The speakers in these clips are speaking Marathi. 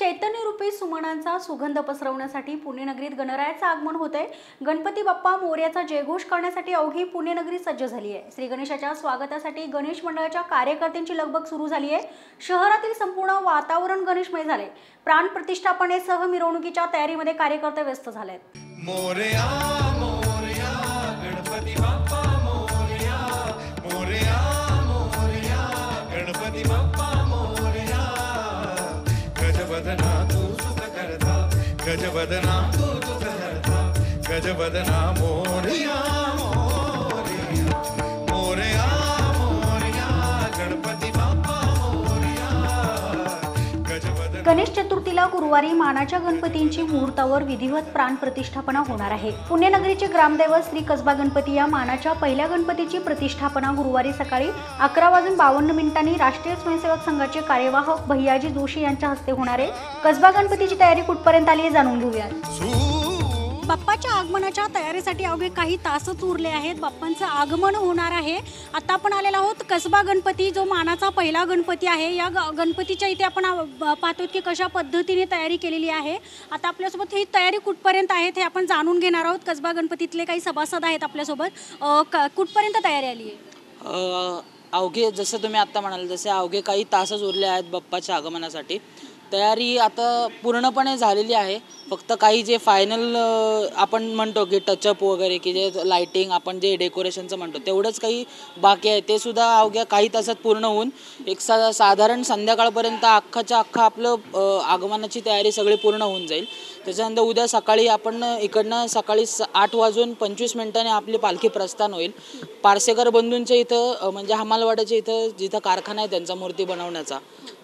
चैतन्यरूपी सुमनांचा सुगंध पसरवण्यासाठी पुणे नगरीत गणरायाचं आगमन होतंय. गणपती बाप्पा मोर्याचा जयघोष करण्यासाठी अवघी पुणे नगरी सज्ज झाली आहे श्री गणेशाच्या स्वागतासाठी गणेश मंडळाच्या कार्यकर्त्यांची लगबग सुरू झाली आहे शहरातील संपूर्ण वातावरण गणेशमय झाले प्राण प्रतिष्ठापनेसह मिरवणुकीच्या तयारीमध्ये कार्यकर्ते व्यस्त झाले आहेत गजबदना गजबदना मोरिया। गणेश चतुर्थीला गुरुवारी मानाच्या गणपतींची मुहूर्तावर विधिवत प्राण प्रतिष्ठापना होणार आहे. पुण्यनगरीचे ग्रामदैवत श्री कसबा गणपती या मानाच्या पहिल्या गणपतीची प्रतिष्ठापना गुरुवारी सकाळी अकरा वाजून बावन्न मिनिटांनी राष्ट्रीय स्वयंसेवक संघाचे कार्यवाहक भैयाजी जोशी यांच्या हस्ते होणार आहे. कसबा गणपतीची तयारी कुठपर्यंत आली हे जाणून घेऊयात. बाप्पाच्या आगमनाच्या तयारीसाठी अवघे काही तासच उरले आहेत. बाप्पांचं आगमन होणार आहे. आता आपण आलेलो आहोत कसबा गणपती जो मानाचा पहिला गणपती आहे. या ग- गणपतीच्या इथे आपण पाहतो की कशा पद्धतीने तयारी केलेली आहे. आता आपल्यासोबत ही तयारी कुठपर्यंत आहे हे आपण जाणून घेणार आहोत. कसबा गणपतीतले काही सभासद आहेत आपल्यासोबत. क- कुठपर्यंत तयारी आली आहे? अवघे जसं तुम्ही आत्ता म्हणाल जसे अवघे काही तासच उरले आहेत बाप्पाच्या आगमनासाठी. तयारी आता पूर्णपणे झालेली आहे. फक्त काही जे फायनल आपण म्हणतो की टचअप वगैरे की जे लाईटिंग आपण जे डेकोरेशनचं म्हणतो तेवढंच काही बाकी आहे. ते सुद्धा अवघ्या काही तासात पूर्ण होऊन एक सा साधारण संध्याकाळपर्यंत अख्खाच्या अख्खा आपलं आगमनाची तयारी सगळी पूर्ण होऊन जाईल. त्याच्यानंतर उद्या सकाळी आपण इकडनं सकाळी आठ वाजून पंचवीस मिनिटांनी आपली पालखी प्रस्थान होईल. पारसेकर बंधूंच्या इथं म्हणजे हमालवाड्याच्या इथं जिथं कारखाना आहे त्यांचा मूर्ती बनवण्याचा.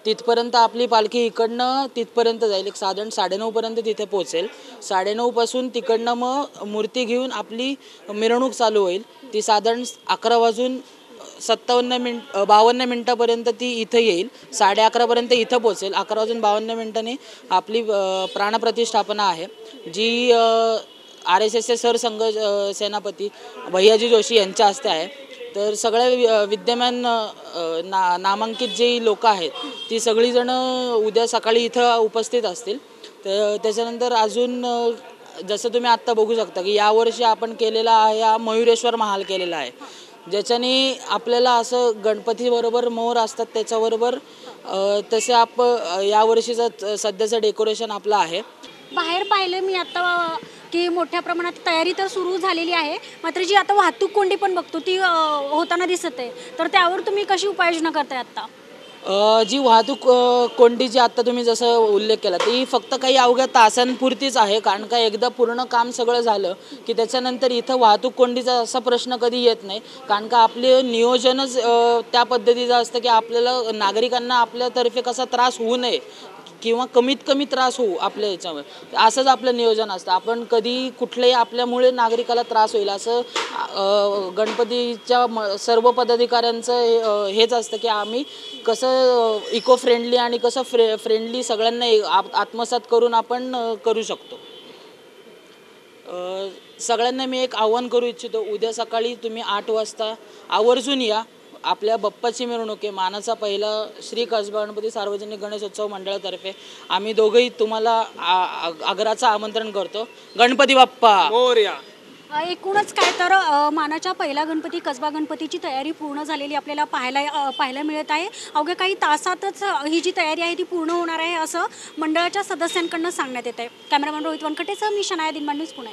तिथपर्यंत आपली पालखी इकडनं तिथपर्यंत जाईल. एक साधारण साडेनऊपर्यंत तिथे पोहोचेल. साडेनऊपासून तिकडनं मग मूर्ती घेऊन आपली मिरवणूक चालू होईल. ती साधारण अकरा वाजून सत्तावन्न मिनिट बावन्न मिनटापर्यंत ती इथं येईल. साडे अकरापर्यंत इथं पोहोचेल. अकरा वाजून बावन्न मिनटाने आपली प्राणप्रतिष्ठापना आहे. जी आर एस एसचे सरसंघ अ, सेनापती भैयाजी जोशी यांच्या हस्ते आहे. तर सगळ्या वि- विद्यमान ना नामांकित जी लोकं आहेत ती सगळीजणं उद्या सकाळी इथं उपस्थित असतील. तर त्याच्यानंतर अजून जसं तुम्ही आत्ता बघू शकता की यावर्षी आपण केलेला आहे हा मयुरेश्वर महाल केलेला आहे. ज्याच्याने आपल्याला असं गणपतीबरोबर मोर असतात त्याच्याबरोबर तसे आप यावर्षीचं सध्याचं डेकोरेशन आपलं आहे. बाहेर पाहिलं मी आता की मोठ्या प्रमाणात तयारी तर सुरू झालेली आहे. मात्र जी आता वाहतूक कोंडी पण बघतो ती होताना दिसत आहे. तर त्यावर तुम्ही कशी उपाययोजना करताय आता? जी वाहतूक कोंडी कोंडीची आत्ता तुम्ही जसं उल्लेख केला ती फक्त काही अवघ्या तासांपुरतीच आहे. कारण का एकदा पूर्ण काम सगळं झालं की त्याच्यानंतर इथं वाहतूक कोंडीचा असा प्रश्न कधी येत नाही. कारण का आपले नियोजनच त्या पद्धतीचं असतं की आपल्याला नागरिकांना आपल्यातर्फे कसा त्रास होऊ नये किंवा कमीत कमी त्रास होऊ आपल्या याच्यावर. असंच आपलं नियोजन असतं. आपण कधी कुठलंही आपल्यामुळे नागरिकाला त्रास होईल असं गणपतीच्या म सर्व पदाधिकाऱ्यांचं हेच असतं की आम्ही कसं इको फ्रेंडली आणि कसं फ्रे फ्रेंडली सगळ्यांना ए- आत्मसात करून आपण करू शकतो. सगळ्यांना मी एक आव्हान करू इच्छितो. उद्या सकाळी तुम्ही आठ वाजता आवर्जून या. आपल्या बाप्पाची मिरवणूक आहे. मानाचा पहिला श्री कसबा गणपती सार्वजनिक गणेशोत्सव मंडळातर्फे आम्ही दोघंही तुम्हाला आ- आ- आग्राचं आमंत्रण करतो. गणपती बाप्पा! अ, एकूणच काय तर अ, मानाच्या पहिला गणपती कसबा गणपतीची तयारी पूर्ण झालेली आपल्याला पाहायला अ, पाहायला मिळत आहे. अवघ्या काही तासातच अ, ही जी तयारी आहे ती पूर्ण होणार आहे असं मंडळाच्या सदस्यांकडनं सांगण्यात येत आहे कॅमेरामॅन रोहित वनखटेसह मी शनाया दिनमांडूस पुणे.